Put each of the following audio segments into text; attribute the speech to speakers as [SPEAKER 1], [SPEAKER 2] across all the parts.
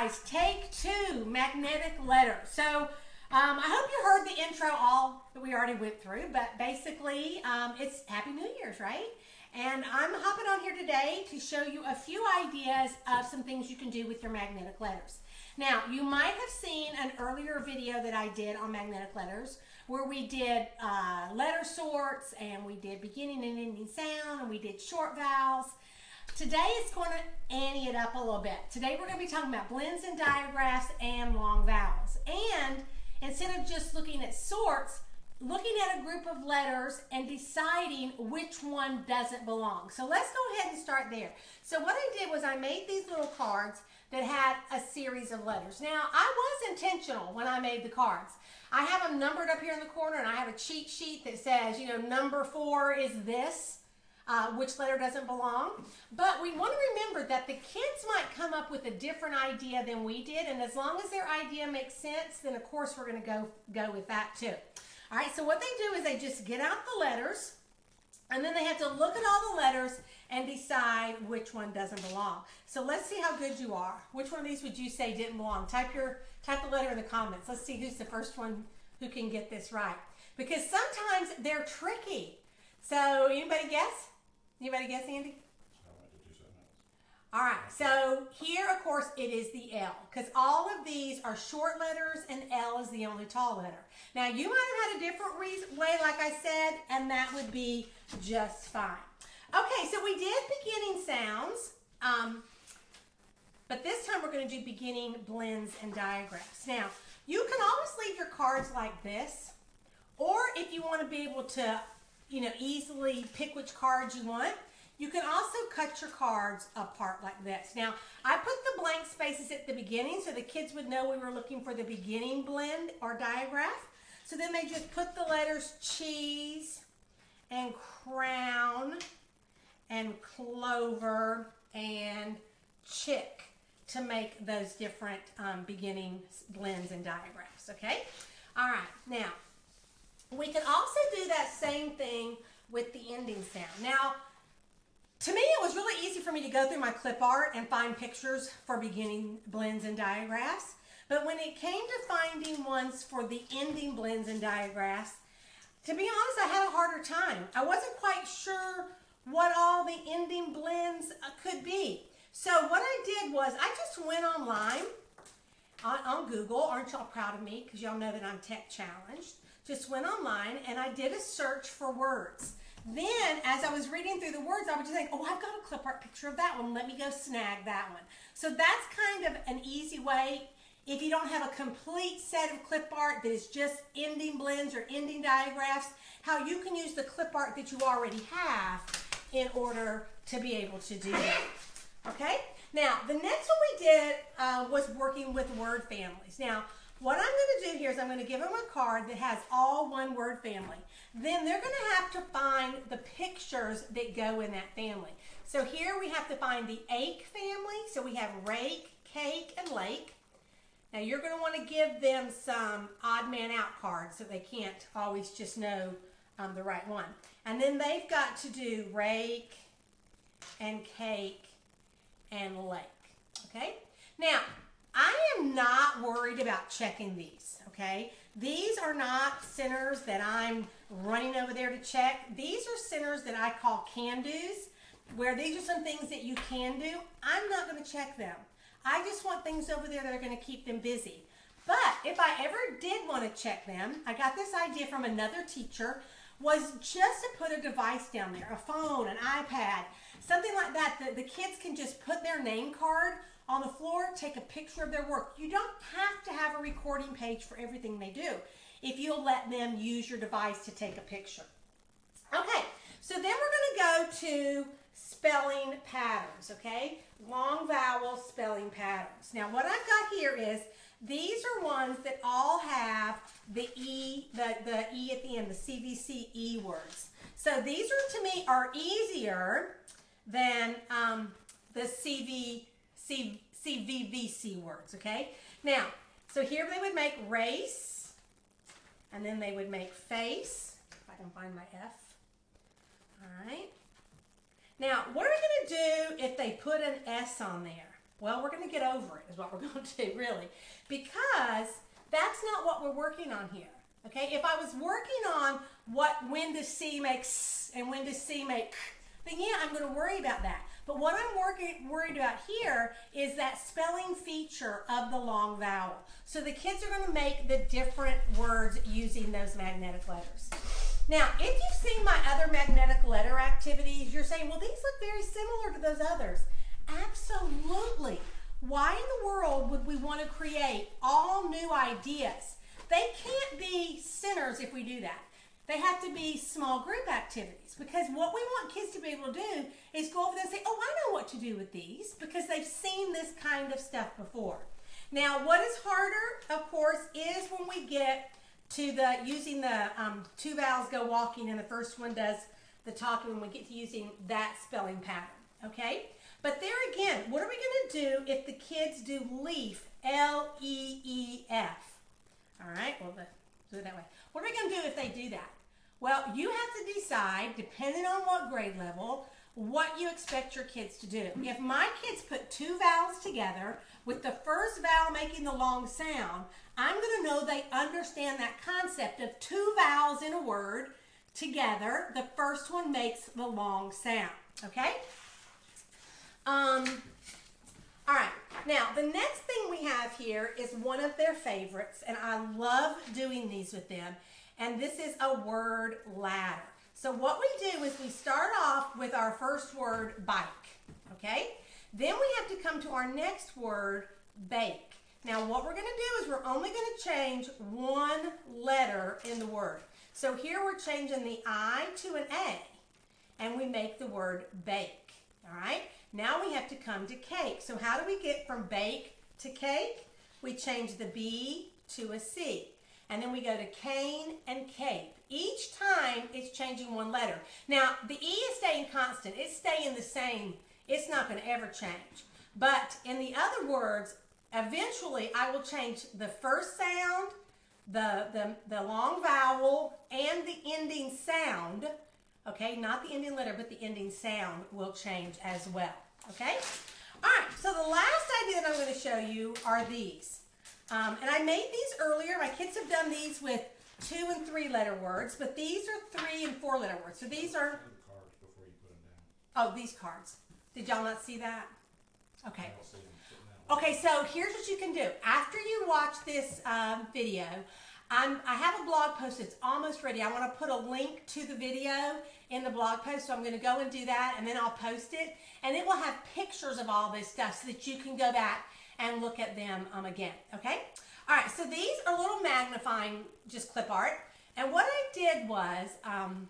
[SPEAKER 1] guys, take two, magnetic letters. So um, I hope you heard the intro all that we already went through, but basically um, it's Happy New Year's, right? And I'm hopping on here today to show you a few ideas of some things you can do with your magnetic letters. Now, you might have seen an earlier video that I did on magnetic letters where we did uh, letter sorts and we did beginning and ending sound and we did short vowels. Today it's going to ante it up a little bit. Today we're going to be talking about blends and digraphs and long vowels. And instead of just looking at sorts, looking at a group of letters and deciding which one doesn't belong. So let's go ahead and start there. So what I did was I made these little cards that had a series of letters. Now, I was intentional when I made the cards. I have them numbered up here in the corner and I have a cheat sheet that says, you know, number four is this uh, which letter doesn't belong. But we want to remember that the kids might come up with a different idea than we did, and as long as their idea makes sense, then of course we're going to go, go with that too. All right, so what they do is they just get out the letters, and then they have to look at all the letters and decide which one doesn't belong. So let's see how good you are. Which one of these would you say didn't belong? Type your type the letter in the comments. Let's see who's the first one who can get this right. Because sometimes they're tricky. So anybody guess? Anybody guess, Andy? All right, so here, of course, it is the L, because all of these are short letters, and L is the only tall letter. Now, you might have had a different reason, way, like I said, and that would be just fine. Okay, so we did beginning sounds, um, but this time we're going to do beginning blends and digraphs. Now, you can always leave your cards like this, or if you want to be able to you know, easily pick which cards you want. You can also cut your cards apart like this. Now, I put the blank spaces at the beginning so the kids would know we were looking for the beginning blend or digraph. So then they just put the letters cheese and crown and clover and chick to make those different um, beginning blends and digraphs, okay? All right, now, we can also do that same thing with the ending sound. Now, to me, it was really easy for me to go through my clip art and find pictures for beginning blends and digraphs. But when it came to finding ones for the ending blends and digraphs, to be honest, I had a harder time. I wasn't quite sure what all the ending blends uh, could be. So what I did was I just went online on, on Google. Aren't y'all proud of me? Because y'all know that I'm tech challenged just went online and I did a search for words. Then, as I was reading through the words, I would just think, oh, I've got a clip art picture of that one. Let me go snag that one. So that's kind of an easy way if you don't have a complete set of clip art that is just ending blends or ending digraphs, how you can use the clip art that you already have in order to be able to do that. Okay? Now, the next one we did uh, was working with word families. Now, what I'm going to do here is I'm going to give them a card that has all one word family. Then they're going to have to find the pictures that go in that family. So here we have to find the ache family. So we have rake, cake, and lake. Now you're going to want to give them some odd man out cards so they can't always just know um, the right one. And then they've got to do rake and cake and lake. Okay? Now, I am not worried about checking these, okay? These are not centers that I'm running over there to check. These are centers that I call can-dos, where these are some things that you can do. I'm not going to check them. I just want things over there that are going to keep them busy. But if I ever did want to check them, I got this idea from another teacher, was just to put a device down there, a phone, an iPad, something like that, that the kids can just put their name card on the floor, take a picture of their work. You don't have to have a recording page for everything they do if you'll let them use your device to take a picture. Okay, so then we're going to go to spelling patterns, okay? Long vowel spelling patterns. Now what I've got here is these are ones that all have the E, the, the E at the end, the CVC E words. So these are to me are easier than um, the CV C, CVVC words, okay? Now, so here they would make race, and then they would make face, if I can find my F. All right. Now, what are we going to do if they put an S on there? Well, we're going to get over it, is what we're going to do, really, because that's not what we're working on here. Okay, if I was working on what when does C make S and when does C make then yeah, I'm going to worry about that. But what I'm working, worried about here is that spelling feature of the long vowel. So the kids are going to make the different words using those magnetic letters. Now, if you've seen my other magnetic letter activities, you're saying, well, these look very similar to those others. Absolutely. Why in the world would we want to create all new ideas? They can't be centers if we do that. They have to be small group activities because what we want kids to be able to do is go over there and say, oh, I know what to do with these because they've seen this kind of stuff before. Now, what is harder, of course, is when we get to the using the um, two vowels go walking and the first one does the talking when we get to using that spelling pattern, okay? But there again, what are we going to do if the kids do leaf, L-E-E-F? All right, well, do it that way. What are we going to do if they do that? Well, you have to decide, depending on what grade level, what you expect your kids to do. If my kids put two vowels together with the first vowel making the long sound, I'm going to know they understand that concept of two vowels in a word together. The first one makes the long sound. Okay? Um, all right. Now, the next thing we have here is one of their favorites, and I love doing these with them and this is a word ladder. So what we do is we start off with our first word, bike, okay? Then we have to come to our next word, bake. Now what we're gonna do is we're only gonna change one letter in the word. So here we're changing the I to an A, and we make the word bake, all right? Now we have to come to cake. So how do we get from bake to cake? We change the B to a C and then we go to cane and cape. Each time it's changing one letter. Now, the E is staying constant. It's staying the same. It's not going to ever change. But in the other words, eventually I will change the first sound, the, the, the long vowel, and the ending sound. Okay, not the ending letter, but the ending sound will change as well. Okay? All right, so the last idea that I'm going to show you are these. Um, and I made these earlier. My kids have done these with two and three letter words, but these are three and four letter words. So these are. Oh, these cards. Did y'all not see that? Okay. Okay, so here's what you can do. After you watch this um, video, I'm, I have a blog post that's almost ready. I want to put a link to the video in the blog post, so I'm going to go and do that, and then I'll post it. And it will have pictures of all this stuff so that you can go back and look at them um, again, okay? All right, so these are little magnifying, just clip art. And what I did was, um,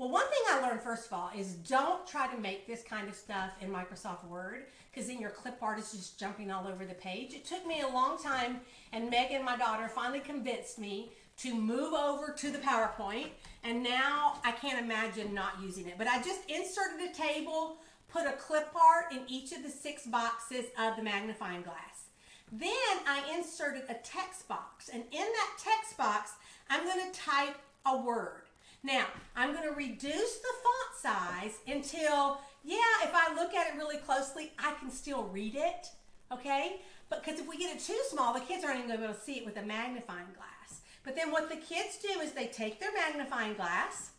[SPEAKER 1] well, one thing I learned first of all is don't try to make this kind of stuff in Microsoft Word because then your clip art is just jumping all over the page. It took me a long time and Megan, my daughter, finally convinced me to move over to the PowerPoint and now I can't imagine not using it. But I just inserted a table put a clip art in each of the six boxes of the magnifying glass. Then I inserted a text box, and in that text box, I'm going to type a word. Now, I'm going to reduce the font size until, yeah, if I look at it really closely, I can still read it, okay? But because if we get it too small, the kids aren't even going to be able to see it with a magnifying glass. But then what the kids do is they take their magnifying glass,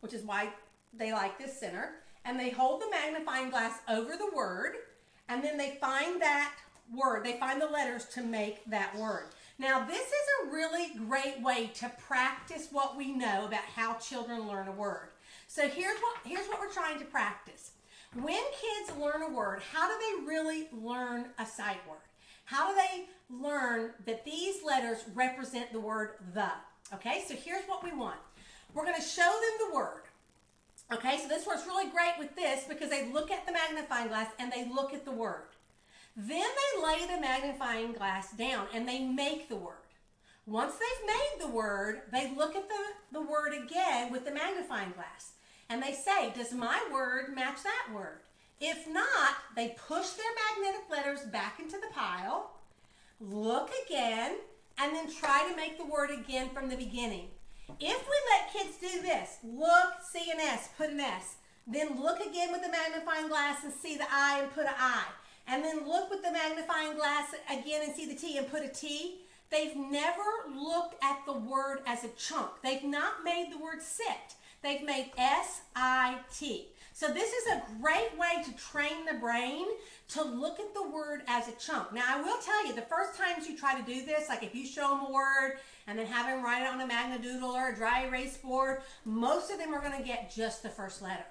[SPEAKER 1] which is why they like this center, and they hold the magnifying glass over the word and then they find that word, they find the letters to make that word. Now, this is a really great way to practice what we know about how children learn a word. So here's what, here's what we're trying to practice. When kids learn a word, how do they really learn a sight word? How do they learn that these letters represent the word the? Okay, so here's what we want. We're going to show them the word. Okay, so this works really great with this because they look at the magnifying glass and they look at the word. Then they lay the magnifying glass down and they make the word. Once they've made the word, they look at the, the word again with the magnifying glass. And they say, does my word match that word? If not, they push their magnetic letters back into the pile, look again, and then try to make the word again from the beginning. If we let kids do this, look, see an S, put an S, then look again with the magnifying glass and see the I and put an I. and then look with the magnifying glass again and see the T and put a T. They've never looked at the word as a chunk. They've not made the word sit. They've made S-I-T. So this is a great way to train the brain to look at the word as a chunk. Now I will tell you, the first times you try to do this, like if you show them a word and then have them write it on a Magna Doodle or a dry erase board, most of them are gonna get just the first letter,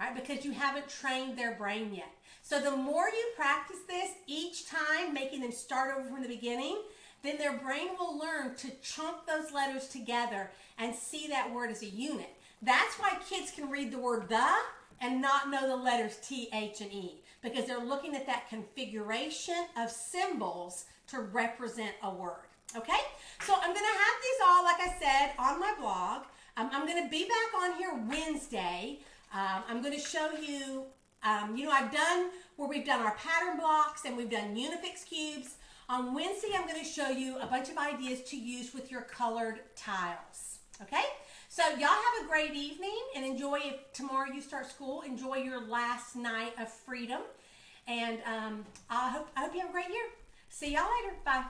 [SPEAKER 1] all right? Because you haven't trained their brain yet. So the more you practice this each time, making them start over from the beginning, then their brain will learn to chunk those letters together and see that word as a unit. That's why kids can read the word the and not know the letters T, H, and E because they're looking at that configuration of symbols to represent a word. Okay? So I'm going to have these all, like I said, on my blog. Um, I'm going to be back on here Wednesday. Um, I'm going to show you, um, you know, I've done where we've done our pattern blocks and we've done Unifix cubes. On Wednesday, I'm going to show you a bunch of ideas to use with your colored tiles. Okay? So y'all have a great evening and enjoy if tomorrow you start school. Enjoy your last night of freedom. And um, I, hope, I hope you have a great year. See y'all later. Bye.